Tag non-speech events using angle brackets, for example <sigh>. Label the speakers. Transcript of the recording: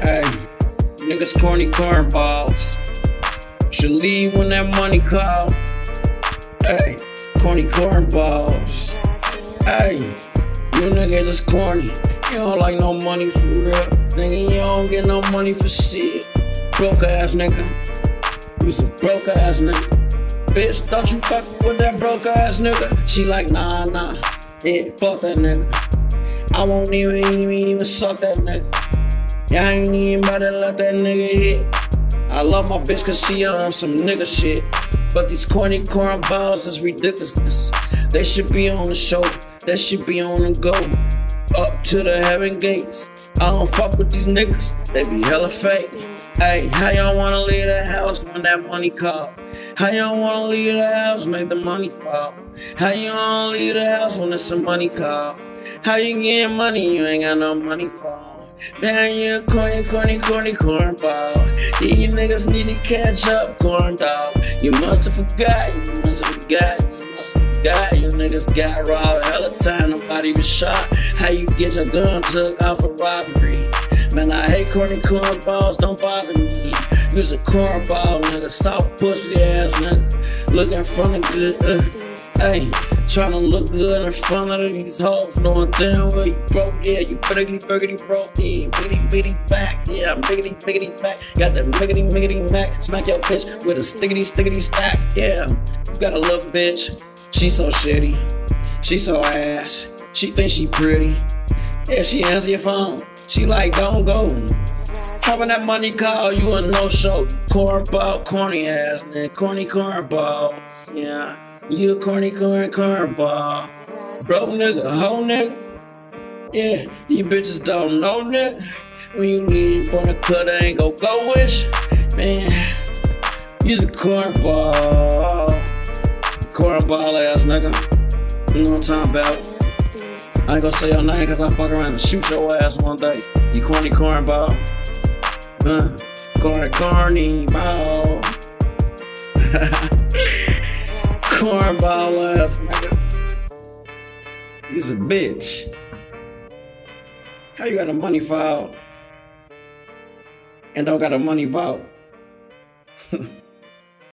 Speaker 1: Hey, niggas corny cornballs. Should leave when that money call. Hey, corny cornballs. Hey, you niggas just corny. You don't like no money for real. Nigga, you don't get no money for shit. Broke ass nigga. You's a broke ass nigga. Bitch, don't you fuck with that broke ass nigga? She like, nah, nah. Yeah, fuck that nigga. I won't even, even, even suck that nigga. Yeah, I ain't even about to let that nigga hit. I love my bitch cause she on some nigga shit. But these corny corn balls is ridiculousness. They should be on the show. They should be on the go. Up to the heaven gates. I don't fuck with these niggas. They be hella fake. Hey, how y'all wanna leave the house when that money call? How y'all wanna leave the house, make the money fall? How you wanna leave the house when it's some money call? How you getting money, you ain't got no money for? Man, you a corny, corny, corny cornball. These niggas need to catch up, corn dog. You must have forgot, you must have forgot, you must have forgot. You niggas got robbed hella time, nobody was shot. How you get your gun took out for robbery? Man, I hate corny cornballs, don't bother me. Use a cornball, nigga, soft pussy ass nigga. Looking from the good, uh, tryna look good in front of these hoes, knowing damn well you broke, yeah, you biggity biggity broke, yeah, biggity biggity back, yeah, I'm biggity biggity back. Got that miggity miggity mac, smack your bitch with a stickity stickity stack, yeah. You got a little bitch, she so shitty, she so ass, she think she pretty. Yeah, she answer your phone. She like, don't go. Having that money call, you a no show. Cornball, corny ass nigga. Corny cornball. Yeah. You a corny corn cornball. Broke nigga, hoe nigga. Yeah, these bitches don't know nigga. When you leave from the cut, I ain't gon' go with you. Man, you's a cornball. Cornball ass nigga. You know what I'm talking about? I ain't gonna say your name cause I fuck around and shoot your ass one day. You corny cornball. Corny corny ball. <laughs> cornball ass nigga. You's a bitch. How you got a money file and don't got a money vault? <laughs>